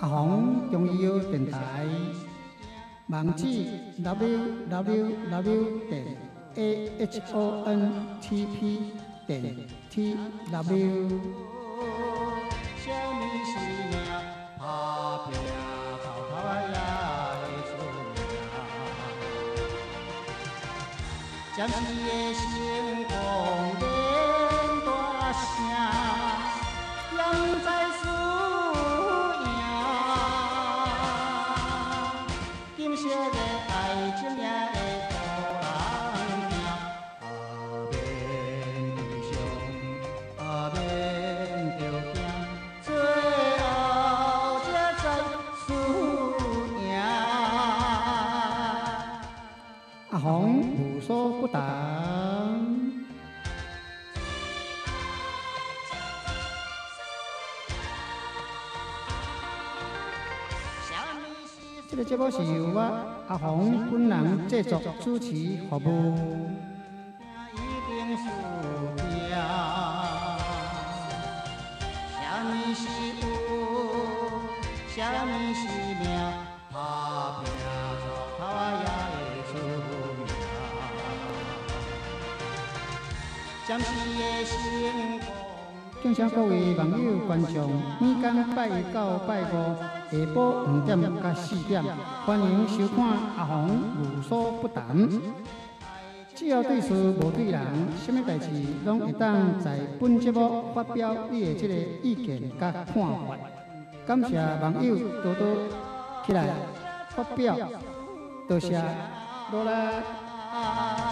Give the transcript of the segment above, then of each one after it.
阿红中医药电台，网址 w w w 点 a h o n t p 点 t w。什么是命？打拼头头啊也会出名。将士的个节目是由我阿红本人制作、主持、服务。敬请各位网友观众，每天拜一到拜五下晡五点到四点，欢迎收看阿红无所不谈。只要对事无对人，什么代志拢会当在本节目发表你的这个意见甲看法。感谢网友多多起来发表，多谢罗拉。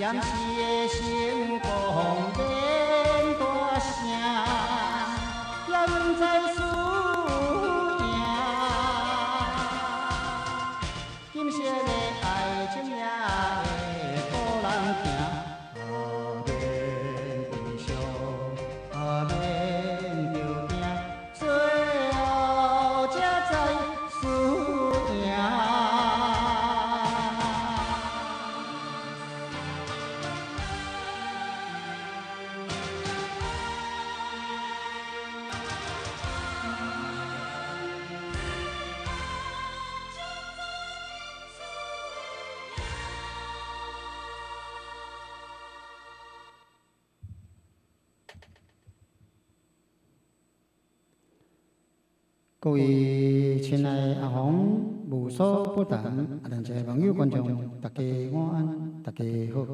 暂时的成功变大声，人在输赢。金色的爱情各位亲爱的阿红，无所不谈，啊，咱这网友观众，大家晚安，大家好。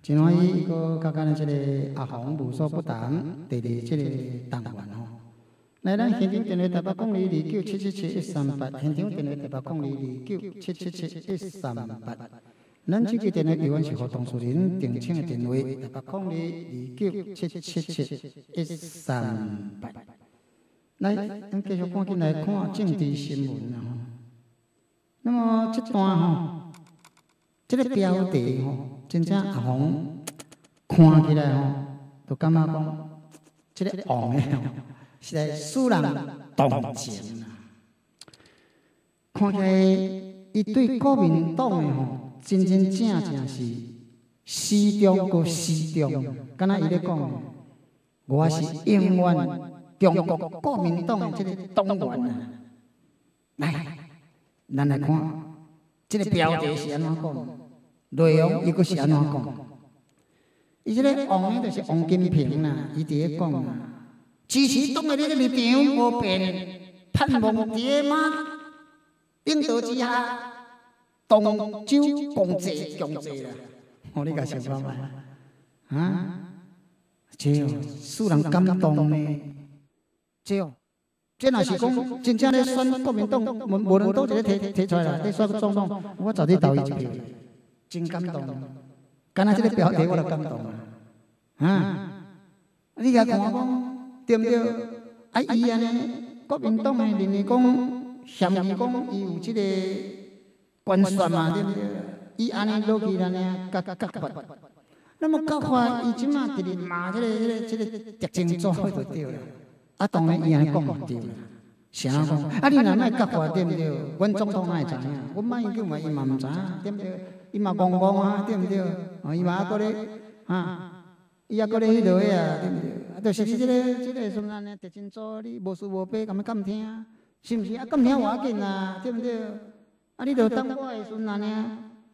真欢喜，个甲咱的这个阿红无所不谈，第二这个单元吼。来，咱现场电话台北公里二九七七七一三八，现场电话台北公里二九七七七一三八。咱这个电话永远是互当事人定请的电话，台北公里二九七七七一三八。来，咱继续赶紧来看政治新闻啊！那么这段吼，这个标题吼，真正阿红看起来吼，就感觉讲，这个王的吼，是来使人动情啊！看起来，伊对国民党的吼，真真正正是死忠个死忠，敢若伊咧讲，我是永远。中国国民党的这个党员啊，来，咱来看，这个标题是安怎讲？内容伊阁是安怎讲？伊这个王，就是王金平啦，伊伫咧讲，支持党的这个立场无变，盼望伫个马领导之下，同舟共济共济啦。我你甲想看觅？啊，这，使人感动呢。这哦，这若是讲真正咧选国民党，无无论倒一个提提出来啦，咧选总统，我绝对投伊一票，真感动。敢若这个标题我就感动啊！啊，你甲看讲对毋对？啊，伊安尼国民党诶认为讲，嫌伊讲伊有即个官选嘛，对毋对？伊安尼落去了呢，甲甲法。那么教法伊即马直直骂即个即个即个特征做伙就对了。啊，当然伊安尼讲嘛对啦。啥讲？啊，你若莫教法对毋对？阮总统哪会知影？阮马英九嘛伊嘛毋知影对毋对？伊嘛戆戆啊对毋对？哦，伊嘛还搁咧啊，伊还搁咧迄落个啊对毋对？啊，著是即个即个孙安尼特征做，你无事无悲，敢要敢听？是毋是？啊，敢听有要紧啊，对毋对？啊，你著当我诶孙安尼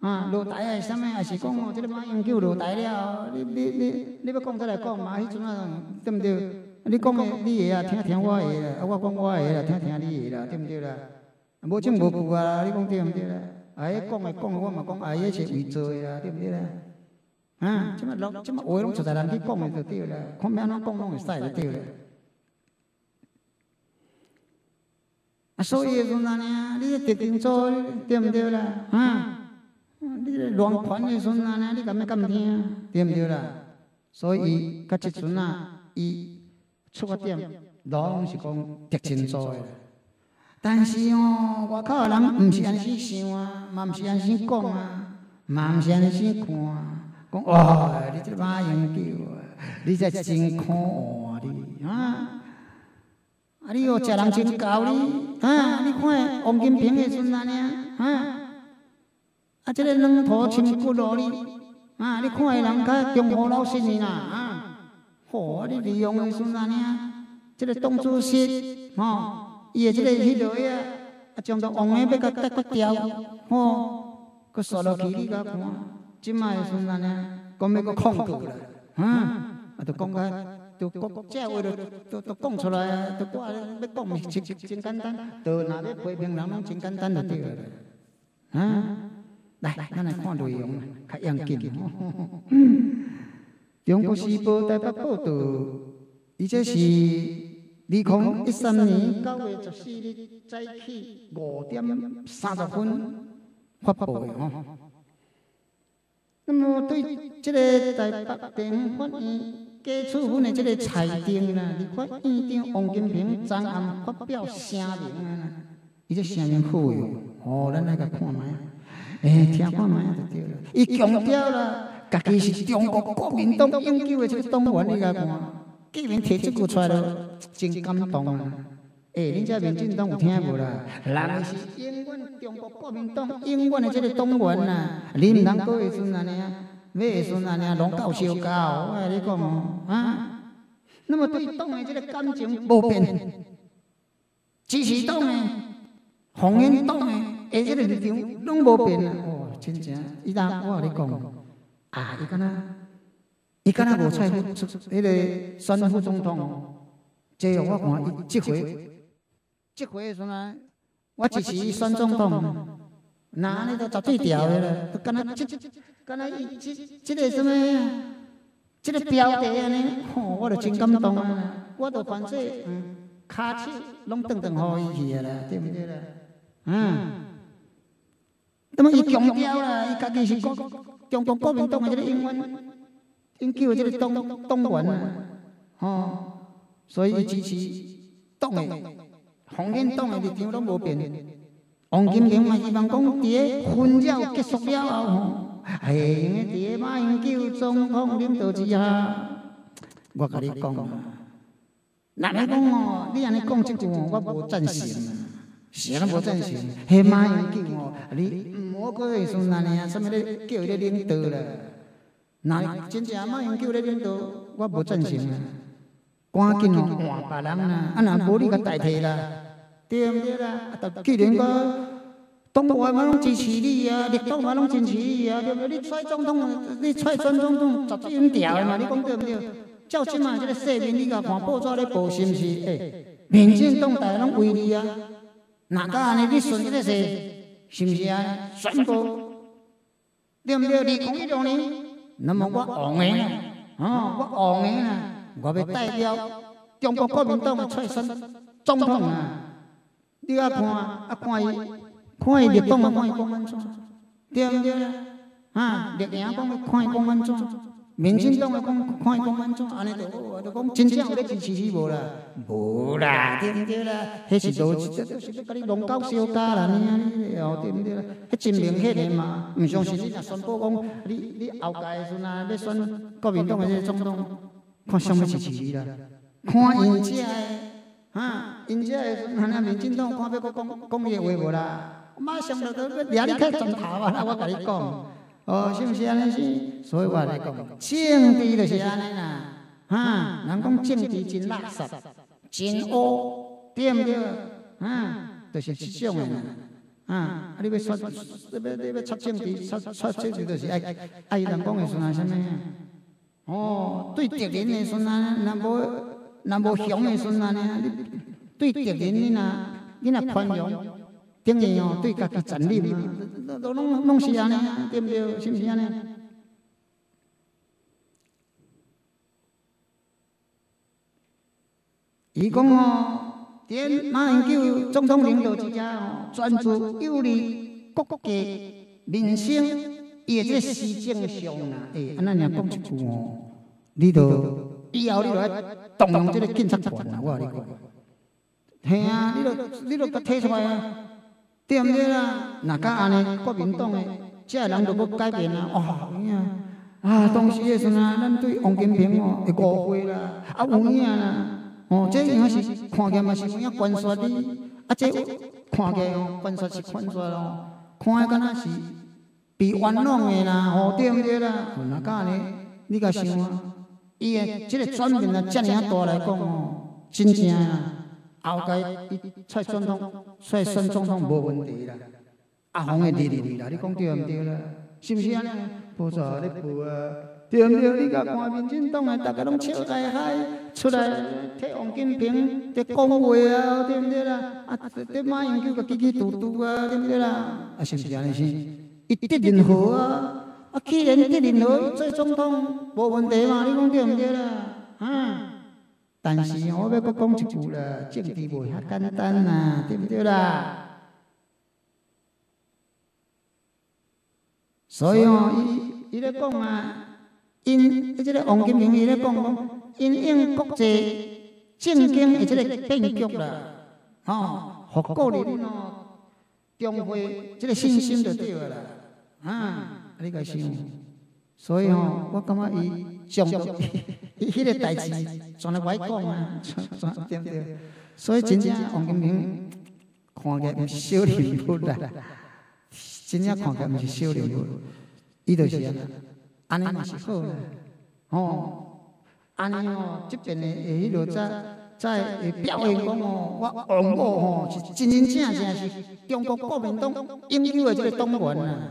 啊，落台啊，啥物也是讲哦，即个马英九落台了，你你你你要讲出来讲嘛？迄阵啊，对毋对？你讲诶，你的啊，听听我的啦，啊，我讲我的啦，听听你的啦，对毋对啦？无证无据啊，你讲对毋对啦？啊，迄讲诶讲诶，我嘛讲，啊，迄是伪造诶啦，对毋对啦？啊，即马落即马话拢出在人去讲的就对啦，看要安怎讲拢会使就对啦。啊，所以讲安尼啊，你特定做对毋对啦？啊，你乱传的时阵安尼，你敢要敢听？对毋对啦？所以甲即阵啊，伊出发点拢是讲特清楚的。但是哦，外口的人毋是安尼想啊，嘛毋是安尼讲啊，嘛毋是安尼看啊。讲哇，你即马英九啊，你这真可恶你啊！啊！你哦，食人真高你，啊！你看王金平的孙安尼啊，啊！即个软土深骨咯你，啊！你看诶人较中华老实呢啦，啊！嚯！你利用的阵安尼啊，即个党主席哦，伊的即个迄落个啊，啊，将到王爷要甲割割掉，哦，佮刷落去你甲看，即卖的阵安尼，讲要佮控制啦，啊！啊，就讲个。就国这话就就就讲出来啊！就我要讲真真简单，就若要批评人拢真简单就对了。啊，来，咱来看内容，较严谨。中国时报台北报道，伊这是二零一三年九月十四日早起五点三十分发布的吼。那么对这个台北地方法院。加处分的这个裁定啦，立法院长王金平昨暗发表声明啊，伊这声明好用，哦，咱来甲看卖，诶，听看卖就对了。伊强调了，家己是中国国民党永久的这个党员，你甲看，既然提这句出来了，真感动啊！诶，恁这民进党有听无啦？人是永远中国国民党永远的这个党员呐，你毋通过会阵安尼啊？要孙安尼啊拢搞烧高，我你讲哦，啊，那么对党的这个感情无变，支持党的、红颜党的，而这个立场拢无变啊！哦，真正，伊当我你讲，啊，伊敢若，伊敢若无出出迄个选副总统，这我看伊这回，这回阵啊，我支持选总统。那你都绝对调的了，都敢若这这敢若伊这这个什么，这个标题安尼，吼，我就真感动啊！我都反正嗯，卡车拢顿顿互伊去啊啦，对不对啦？嗯，那么伊强调啦，伊家己是国中国国民党的这个英文，英叫这个党党员啊，吼，所以支持党的，红军党的立场拢无变。王金平嘛希望讲，伫个纷扰结束了后，吼，会用个伫个马英九总统领导之下，我甲你讲啊，哪能讲哦？你安尼讲即句哦，我无赞成，是安尼无赞成。迄马英九哦，你毋好过会说安尼啊，什物咧叫伊咧领导啦？那真正马英九咧领导，我无赞成啊。赶紧哦换别人啦，啊若无你甲代替啦。对毋对啦？既然个党外嘛拢支持你啊，立党嘛拢支持你啊，对不对？你蔡总统，你蔡总统绝对用调的嘛，你讲对毋对？照即嘛，即个世面你甲看报纸咧报，是毋是？诶，民进党大拢为你啊，哪敢安尼？你顺即个势，是毋是啊？宣布对毋对？二零一六年，那么我王的啦，哦，我王的啦，我要代表中国国民党的蔡选总统啊！你啊看，啊看伊，看伊立党啊，看伊讲安怎，对毋对啊？啊，立言讲，看伊讲安怎？民进党诶讲看伊讲安怎，安尼就好啊，就讲真正有咧支持你无啦？无啦，对毋对啦？迄是都是就是要甲你弄到小家啦，你啊你哦对毋对啦？迄真明显诶嘛，毋相信你若宣布讲你你后届诶时阵啊要选国民党诶迄个总统，看谁要支持你啦？看因遮诶，哈，因遮诶安尼民进党看要搁讲讲伊诶话无啦？马上就要掠你开砖头啊！啦，我甲你讲。哦，是毋是安尼是？所以我来讲，政治就是安尼啦，哈！人讲政治真垃圾，真污，对毋对？哈，就是即种诶啦，啊！啊，你要说，你要你要出政治，出出政治就是爱爱人讲诶算啊啥物？哦，对敌人诶算啊，若无若无凶诶算啊呢？你对敌人你若你若宽容。等于哦，对家己残忍嘛，都都拢拢是安尼，对毋对？是毋是安尼？伊讲哦，伫马英九总统领导之下哦，专注有利国家民生，伊个即个施政上啊，诶，安尼尔讲一句哦，你都以后你都要动用即个警察权啊，我甲你讲，嘿啊，你都你都甲摕出来啊！对毋对啦？若敢安尼，国民党诶，即个人就要改变啊！哦，有影啊！当时诶时阵啊，咱对王金平哦会误会啦，啊有影啦！哦，这样是看见嘛是有影关说你，啊这看起哦关说是关说咯，看起敢若是被冤枉诶啦！哦，对毋对啦？若敢安尼，你甲想啊，伊诶即个转变啊，遮尔啊大来讲哦，真正啊！后届伊蔡总统、蔡选总统无问题啦，阿红会理你啦，你讲对毋对啦？是毋是安尼？无错，你不啊，对毋对？你甲看民进党诶，大家拢笑开嗨，出来替王金平伫讲话啊，对毋对啦？啊，伫马英九甲叽叽嘟嘟啊，对毋对啦？啊，是毋是安尼是？伊得任何啊，啊，既然得任何做总统无问题嘛？你讲对毋对啦？啊？但是我要搁讲一句啦，政治袂遐简单呐，对不对啦？所以哦，伊伊咧讲啊，因即个王金平伊咧讲讲，因应国际政经诶即个变局啦，吼，互个人哦，重回即个信心就对啦，啊，你个想，所以吼，我感觉伊上。伊迄个代志，全来我讲啊，对不对？所以真正王金平看起来毋是小人物啦，真正看起来毋是小人物，伊就是安尼，嘛是好啦，哦，安尼哦，这边的诶，迄落在在表现讲哦，我王某吼是真真正正是中国国民党拥有的这个党员啊，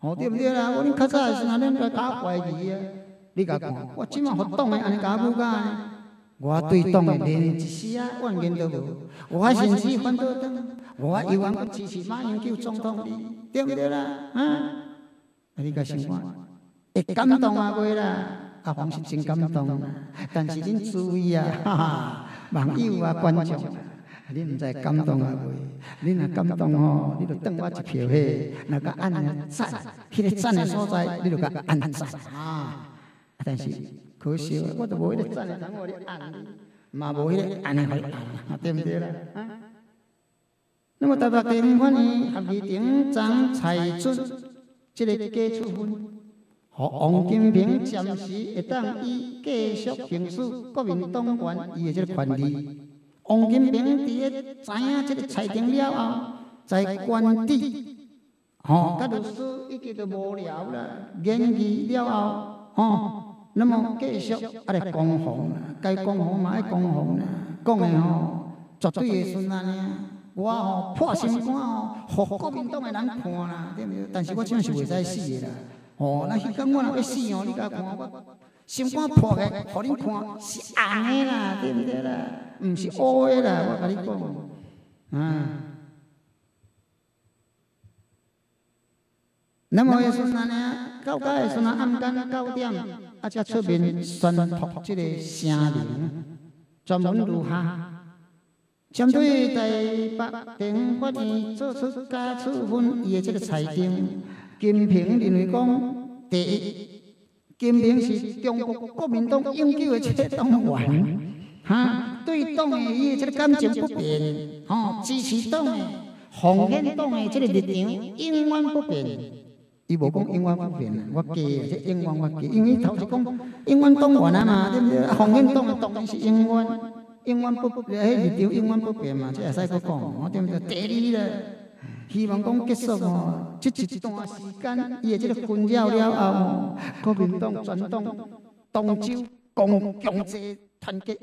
哦对不对啦？我恁较早的时阵，恁在搞怀疑啊。你甲看，我即满互党诶安尼甲我母甲我对党诶连一丝啊怨言都无。我甚至反倒党，我永远不支持马英九总统，对毋对啦？啊，你甲想看，会感动啊袂啦？阿黄是真感动，但是恁注意啊，哈哈，网友啊观众，恁毋知感动啊袂？恁若感动吼，你就等我一票嘿，那个按赞，迄个赞诶所在，你就甲按赞啊。但是可惜，我都无迄个赞的，等我咧按，嘛无迄个按的可以按，对不对啦？那么台北地方法院合议庭将裁出这个假处分，和王金平暂时会当以继续行使国民党员伊的这个权利。王金平伫个知影这个裁定了后，在官邸，吼，甲律师已经都无聊了，研议了后，吼。那么继续啊来攻防啦，该攻防嘛爱攻防啦，讲的吼绝对会顺安尼。我吼破心肝吼，互国民党的人看啦，对毋对？但是我真是袂使死的啦。哦，那迄讲我若要死哦，你甲看我心肝破开，互恁看是红的啦，对毋对啦？毋是乌的啦，我甲你讲，嗯。那么会顺安尼？到家的时阵，暗间九点，啊，才出面宣布这个声明，专门如下：针对台北地方法院作出加处分伊的这个裁定，金平认为讲，第一，金平是中国国民党永久的这个党员，哈，对党的伊的这个感情不变，吼，支持党的、奉献党的这个立场永远不变。伊无讲永远不变啊，我加啊，这永远我加，因为头是讲永远党员啊嘛，对不对？啊，奉献党的当然是永远、永远不变，迄立场永远不变嘛，这会使佫讲，对不对？第二咧。希望讲结束哦，即一段时间，伊的即个纷扰了后，国民党全党东洲共强济团结，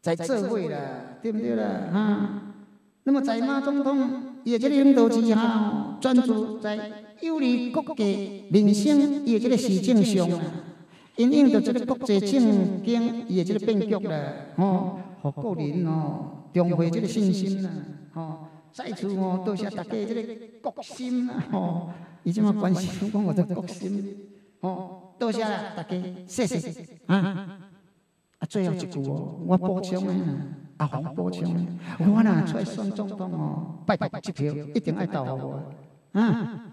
在做伙啦，对不对啦？哈，那么在马总统伊的即个领导之下，专注在有利国家民生伊的即个市政上，因应着这个国际政经伊的即个变局啦，吼。和个人哦，重回这个信心啦，吼，再次哦，多谢大家这个决心啦，吼，伊即马关心我的决心，吼，多谢啦，大家，谢谢，啊，啊，最后一句哦，我补充的，阿黄补充的，我呐出来选总统哦，拜拜一票，一定爱投我，啊，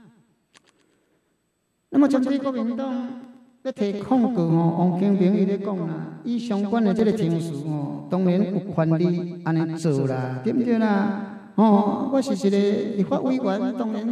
那么针对国民党。要提控告哦，王金平伊咧讲啦，伊相关的这个情绪哦，当然有权利安尼做啦，对不对啦？哦，我是一个立法委员，当然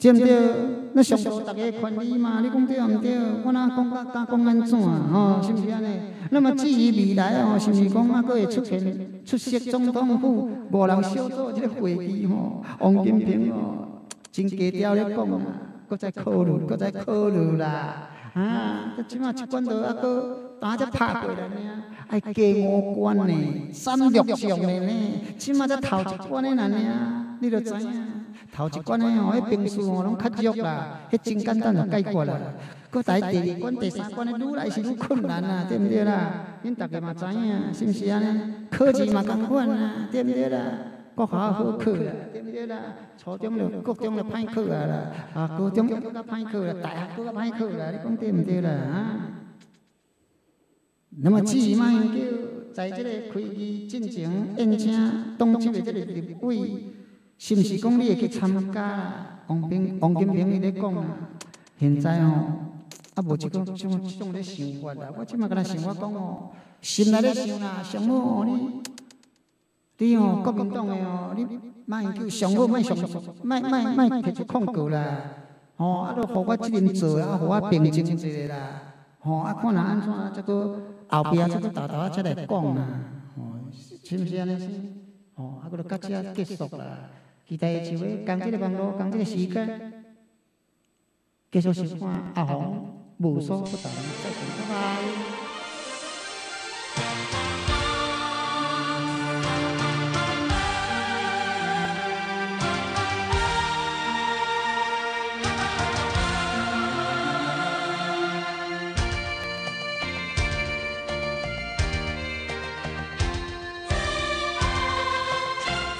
对不对？那上诉大家权利嘛，你讲对毋对？我哪讲甲敢讲安怎啊？吼，是毋是安尼？那么至于未来哦，是毋是讲啊，佫会出现出席总统府无人小组这个会议吼？王金平哦，真低调咧讲啊，佫再考虑，佫再考虑啦。啊！即马一关都还阁打只拍过来呢，爱加五关呢，三六将的呢。即马才头一关的呢，你著知影。头一关的哦，迄兵数哦拢较弱啦，迄真简单就解决啦。搁在第二关、第三关的愈来是愈困难啦，对毋对啦？恁大家嘛知影，是毋是安尼？考试嘛共款啊，对毋对啦？国考好考啦，对毋对啦？初中就高中就歹考啊啦，啊高中更加歹考啦，大学更加歹考啦，你讲对毋对啦？啊？那么至于马英九在这个开机进程演讲当中的这个立委，是毋是讲你会去参加？王平、王金平伊咧讲，现在哦，啊无即个种即种咧想法啦，我即马甲他想法讲哦，心内咧想啦，想哦你。你哦，国民党诶哦，你卖叫上好卖上卖卖卖提出控告啦，吼，啊，都互我即阵做啊，互我平静一下啦，吼，啊，看若安怎，这个后壁这个大头啊，才来讲啦，吼，是毋是安尼？吼，啊，搁著到遮结束啦，期待一位讲即个网络，讲即个时间，继续收看阿红无所不谈，再见，拜拜。